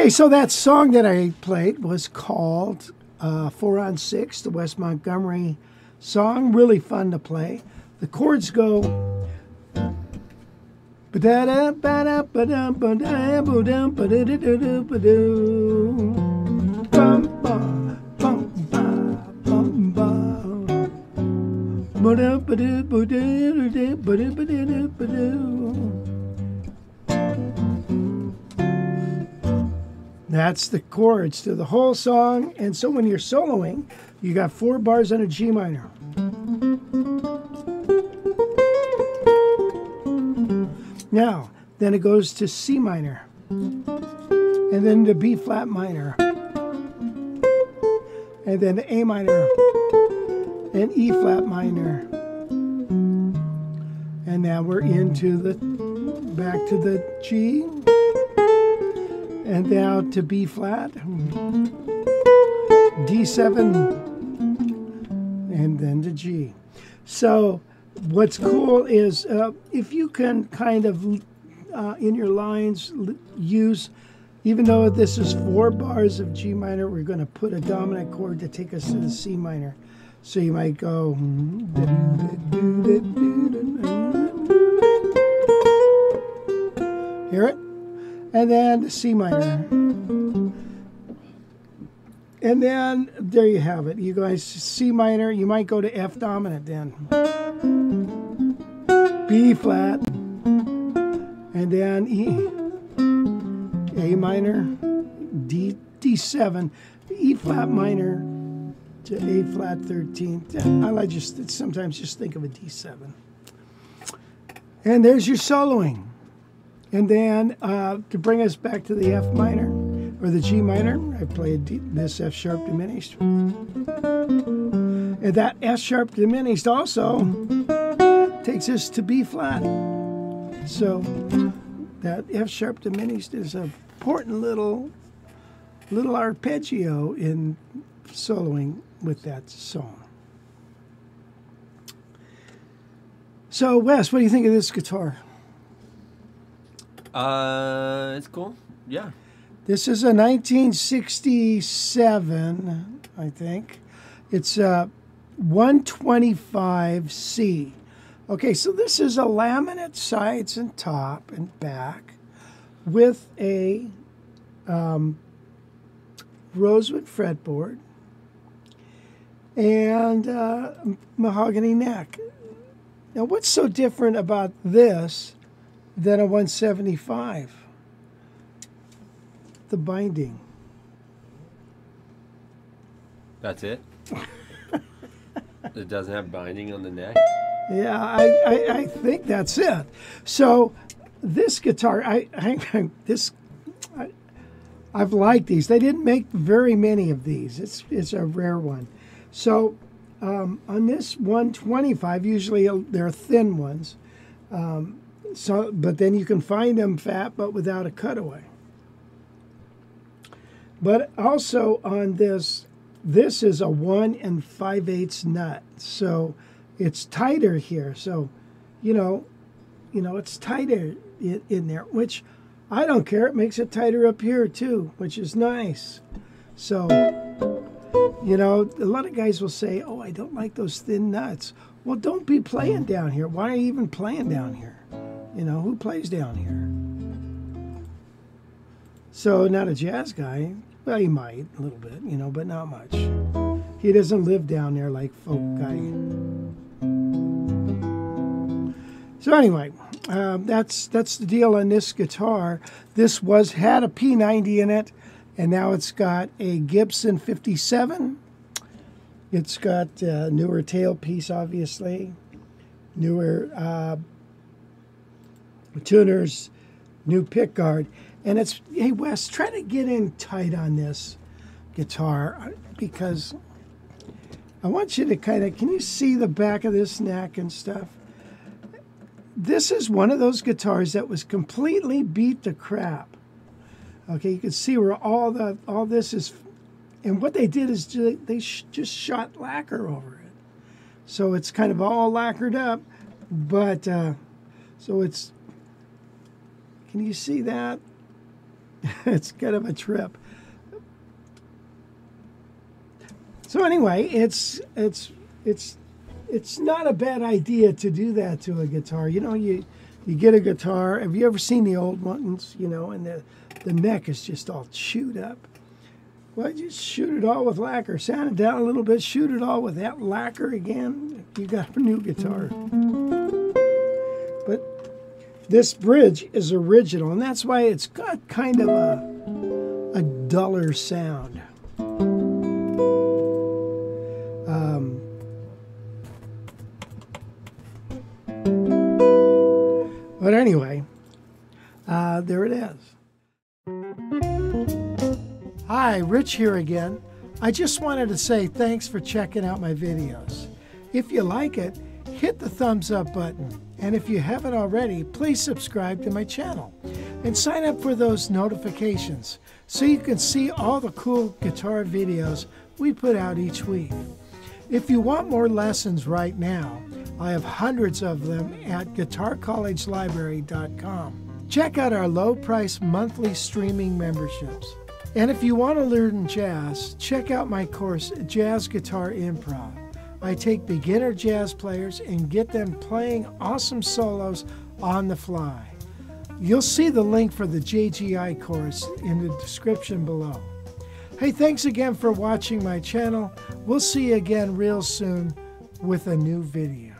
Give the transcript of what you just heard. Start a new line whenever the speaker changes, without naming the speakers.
Okay, so that song that I played was called uh, Four on Six, the Wes Montgomery song. Really fun to play. The chords go. That's the chords to the whole song. And so when you're soloing, you got four bars on a G minor. Now, then it goes to C minor, and then to B flat minor, and then A minor, and E flat minor. And now we're into the back to the G, and now to B flat, D7, and then to G. So what's cool is uh, if you can kind of uh, in your lines use, even though this is four bars of G minor, we're going to put a dominant chord to take us to the C minor. So you might go. Hear it? And then C minor. And then there you have it. You guys C minor, you might go to F dominant then. B flat, and then E, A minor, D, D7, E flat minor to A flat 13th. I like just sometimes just think of a D7. And there's your soloing. And then uh, to bring us back to the F minor or the G minor, I played this F sharp diminished. And that F sharp diminished also takes us to B flat. So that F sharp diminished is an important little little arpeggio in soloing with that song. So Wes, what do you think of this guitar?
Uh, it's cool. Yeah.
This is a 1967, I think. It's a 125C. Okay, so this is a laminate sides and top and back with a um, rosewood fretboard and uh, mahogany neck. Now, what's so different about this than a 175? The binding.
That's it. it doesn't have binding on the neck.
Yeah, I, I, I think that's it. So this guitar, I, I this, I, I've liked these. They didn't make very many of these. It's it's a rare one. So um, on this 125, usually they're thin ones. Um, so, but then you can find them fat, but without a cutaway. But also on this, this is a one and five eighths nut. So it's tighter here. So, you know, you know, it's tighter in, in there, which I don't care. It makes it tighter up here too, which is nice. So, you know, a lot of guys will say, "Oh, I don't like those thin nuts." Well, don't be playing down here. Why are you even playing down here? You know, who plays down here? So, not a jazz guy. Well, he might a little bit, you know, but not much. He doesn't live down there like folk guy. So anyway, uh, that's that's the deal on this guitar. This was had a P90 in it, and now it's got a Gibson 57. It's got a newer tailpiece, obviously, newer uh, tuners, new pick guard. and it's hey Wes, try to get in tight on this guitar because I want you to kind of can you see the back of this neck and stuff? this is one of those guitars that was completely beat to crap. Okay, you can see where all the all this is, and what they did is they sh just shot lacquer over it, so it's kind of all lacquered up. But uh, so it's. Can you see that? it's kind of a trip. So anyway, it's it's it's it's not a bad idea to do that to a guitar. You know, you you get a guitar. Have you ever seen the old ones? You know, and the the neck is just all chewed up. Well, just shoot it all with lacquer. Sand it down a little bit. Shoot it all with that lacquer again. You got a new guitar. This bridge is original, and that's why it's got kind of a a duller sound. Um, but anyway, uh, there it is. Hi, Rich here again. I just wanted to say thanks for checking out my videos. If you like it, hit the thumbs up button. And if you haven't already, please subscribe to my channel and sign up for those notifications so you can see all the cool guitar videos we put out each week. If you want more lessons right now, I have hundreds of them at guitarcollegelibrary.com. Check out our low price monthly streaming memberships. And if you want to learn jazz, check out my course, Jazz Guitar Improv. I take beginner jazz players and get them playing awesome solos on the fly. You'll see the link for the JGI course in the description below. Hey, thanks again for watching my channel. We'll see you again real soon with a new video.